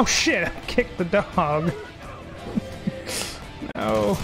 Oh shit, I kicked the dog. no.